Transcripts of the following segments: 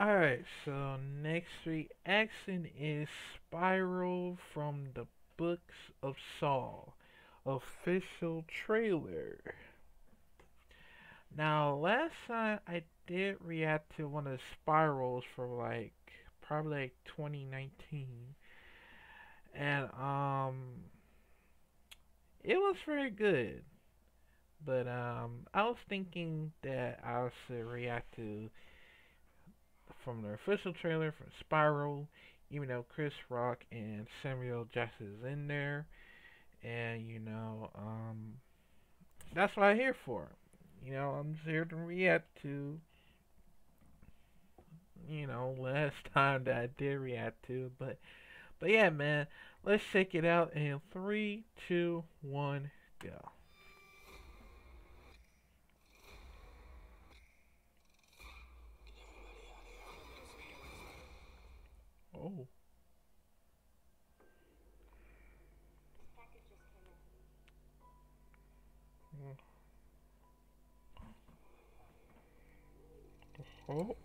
Alright, so next reaction is Spiral from the Books of Saw official trailer. Now, last time I did react to one of the spirals for like probably like 2019, and um, it was very good. But um, I was thinking that I should react to from the official trailer from Spiral, even though Chris Rock and Samuel Jackson is in there, and you know, um, that's what I'm here for. You know, I'm just here to react to, you know, last time that I did react to, but, but yeah, man, let's check it out in three, two, one, go. Oh. Oh.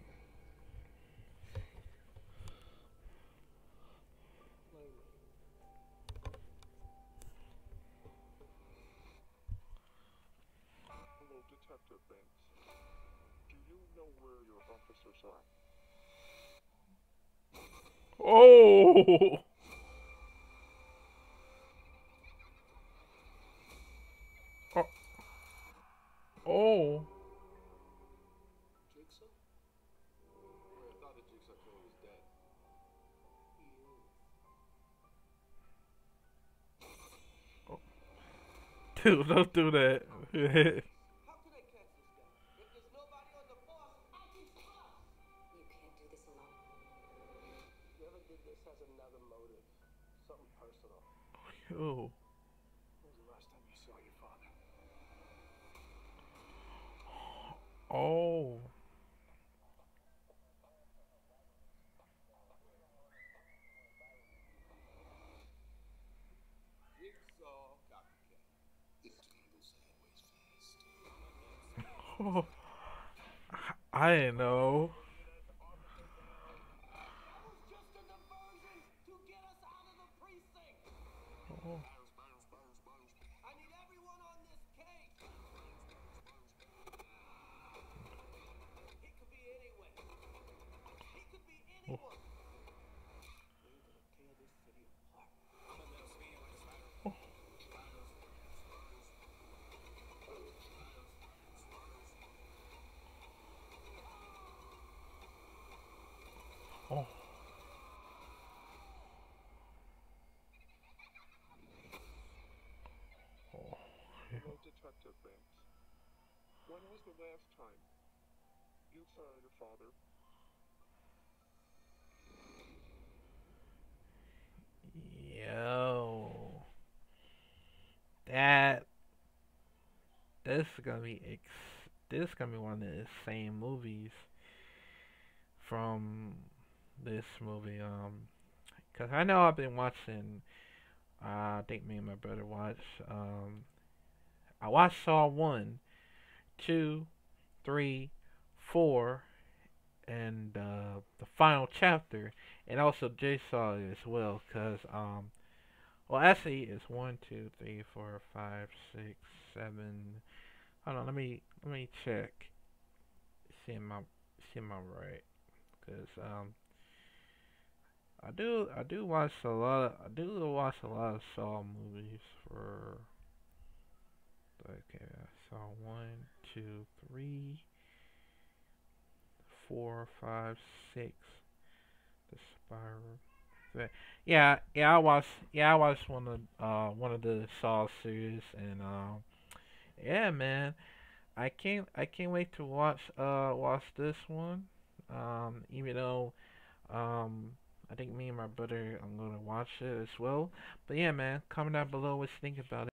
Hello, Detective Banks. Do you know where your officers are? Oh. Oh. Oh. Jigsaw? Wait, I thought the Jigsaw killer was dead. Dude, don't do that. How oh. can I catch this guy? If there's nobody on the force, I can trust. You can't do this alone. Whoever did this has another motive. Something personal. oh. When was the last time you saw your father? Oh. Jigsaw copycat. This game goes sideways fast. oh. I didn't know. Was just a diversion to get us out of the precinct. Oh. I need everyone on this case. He could be anywhere. He could be anyone. We're gonna tear this city apart. Oh. Oh. Hello, Detective Banks. When was the last time you saw your father? Yo. That. This is gonna be ex. This is gonna be one of the same movies from this movie. Um, cause I know I've been watching. Uh, I think me and my brother watched. Um, I watched Saw one, two, three, four, and uh, the final chapter, and also Jigsaw as well. Cause um, well actually it's one, two, three, four, five, six, seven. Hold on, let me let me check. See I see I right? Cause um. I do I do watch a lot of, I do watch a lot of Saw movies for okay, Saw one, two, three, four, five, six. The Spiral. Yeah, yeah, I watched yeah, I watched one of uh one of the Saw series and um yeah man. I can't I can't wait to watch uh watch this one. Um even though um I think me and my brother I'm gonna watch it as well. But yeah man, comment down below what you think about it.